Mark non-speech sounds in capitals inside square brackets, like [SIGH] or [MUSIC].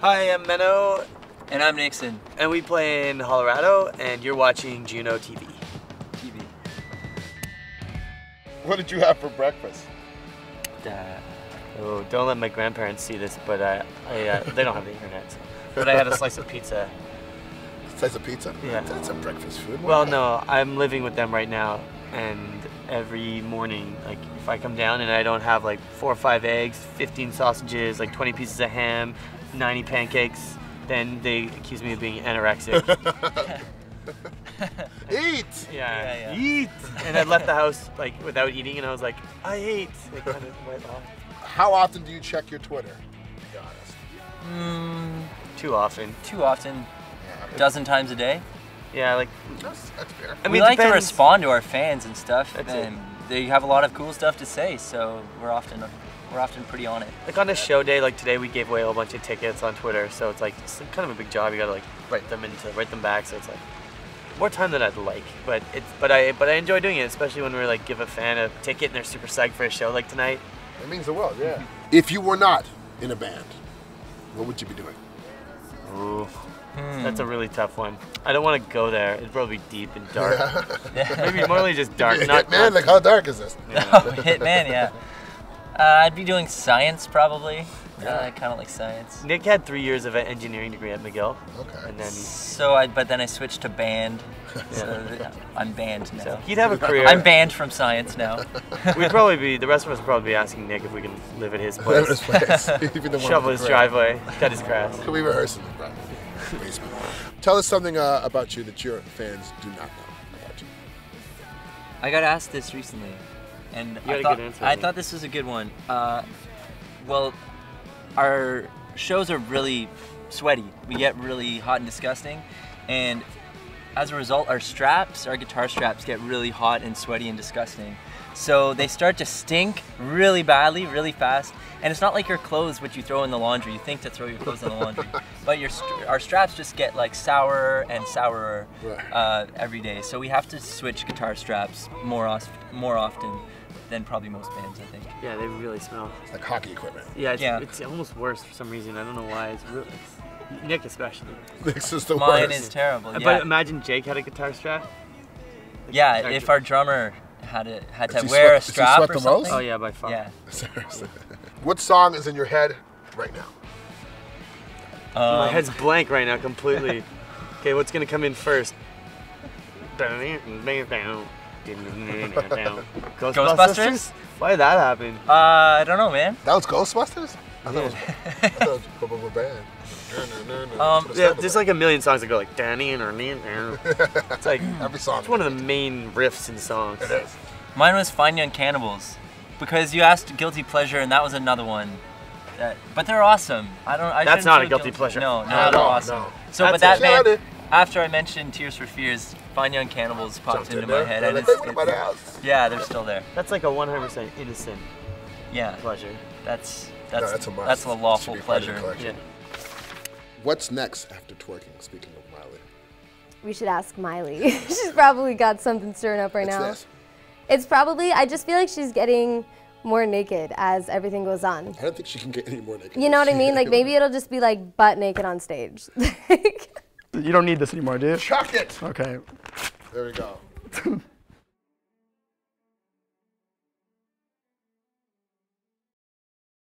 Hi, I'm Menno, And I'm Nixon. and we play in Hollerado, and you're watching Juno TV. TV. What did you have for breakfast? Uh, oh, don't let my grandparents see this, but I, I uh, they don't have the internet. So. But I had a slice of pizza. Slice of pizza? Yeah. That's a breakfast food. Well, no, I'm living with them right now, and every morning, like if I come down and I don't have like four or five eggs, 15 sausages, like 20 pieces of ham, 90 pancakes, then they accuse me of being anorexic. [LAUGHS] [LAUGHS] Eat! Yeah, Yeah, yeah. eat. And I left the house like without eating, and I was like, I ate. It kind of went off How often do you check your Twitter? Be honest. Mm, too often. too often, Yeah, a dozen times a day. Yeah, like that's, that's fair. I mean, we it like to respond to our fans and stuff, That's it. and they have a lot of cool stuff to say. So we're often we're often pretty on it. Like on a show day, like today, we gave away a whole bunch of tickets on Twitter, so it's like it's kind of a big job. You gotta like write them into write them back, so it's like more time than I'd like. But it's but I but I enjoy doing it, especially when we're like give a fan a ticket and they're super psyched for a show like tonight. It means the world, yeah. If you were not in a band, what would you be doing? Ooh, Hmm. that's a really tough one. I don't want to go there. It'd probably be deep and dark. Yeah. [LAUGHS] Maybe more like just dark, Be [LAUGHS] not man, not- like how dark is this? [LAUGHS] Hitman, yeah. Uh, I'd be doing science probably. Yeah. Uh, I kind of like science. Nick had three years of an engineering degree at McGill, Okay. and then So I, but then I switched to band. [LAUGHS] So I'm banned now. so he'd have a career. I'm banned from science now. [LAUGHS] We'd probably be the rest of us would probably be asking Nick if we can live at his [LAUGHS] place, This place. Even the shovel his driveway, cut his grass. Could we rehearse in the private basement? Tell us something uh, about you that your fans do not know about you. I got asked this recently, and I thought answer, I thought this was a good one. Uh, well, our shows are really sweaty. We get really hot and disgusting, and as a result, our straps, our guitar straps, get really hot and sweaty and disgusting. So they start to stink really badly, really fast. And it's not like your clothes, which you throw in the laundry. You think to throw your clothes in the laundry, [LAUGHS] but your our straps just get like sourer and sourer uh, every day. So we have to switch guitar straps more more often than probably most bands, I think. Yeah, they really smell. It's like hockey equipment. Yeah, it's, Yeah. it's almost worse for some reason. I don't know why. It's really it's, Nick especially. [LAUGHS] This is the Mine worst. is terrible. But imagine Jake had a guitar strap. yeah. guitar If strap. our drummer had to had to wear sweat- a strap sweat or the something. most? Oh yeah, by far. Yeah. [LAUGHS] Seriously. what song is in your head right now? My Um, head's blank right now [LAUGHS] completely. okay, what's gonna come in first? Ghostbusters? Ghostbusters? Why did that happen? Uh, I don't know, man. That was Ghostbusters? I thought it was, I thought it was Bubba Band. Um, Yeah, there's like. a million songs that go like Danny and Ernie. It's like Every song. it's one of the main riffs in songs. It is. Mine was Fine Young Cannibals, because you asked guilty pleasure, and that was another one. That, but they're awesome. I don't. I That's shouldn't a guilty pleasure. No, no, No, they're no, awesome. no. So, That's but that band, after I mentioned Tears for Fears, Fine Young Cannibals popped Jumped into in my there. head, and like, it's, "Hey, house?" yeah, they're still there. That's like a 100% innocent Yeah, pleasure. that's No, that's that's a must. that's a lawful be part of the pleasure. Yeah. What's next after twerking? Speaking of Miley. We should ask Miley. [LAUGHS] she's probably got something stirring up right What's now. this? It's probably, I just feel like she's getting more naked as everything goes on. I don't think she can get any more naked. You know what I mean? Like maybe it'll just be like butt naked on stage. [LAUGHS] You don't need this anymore, do you? Chuck it. Okay. There we go. [LAUGHS]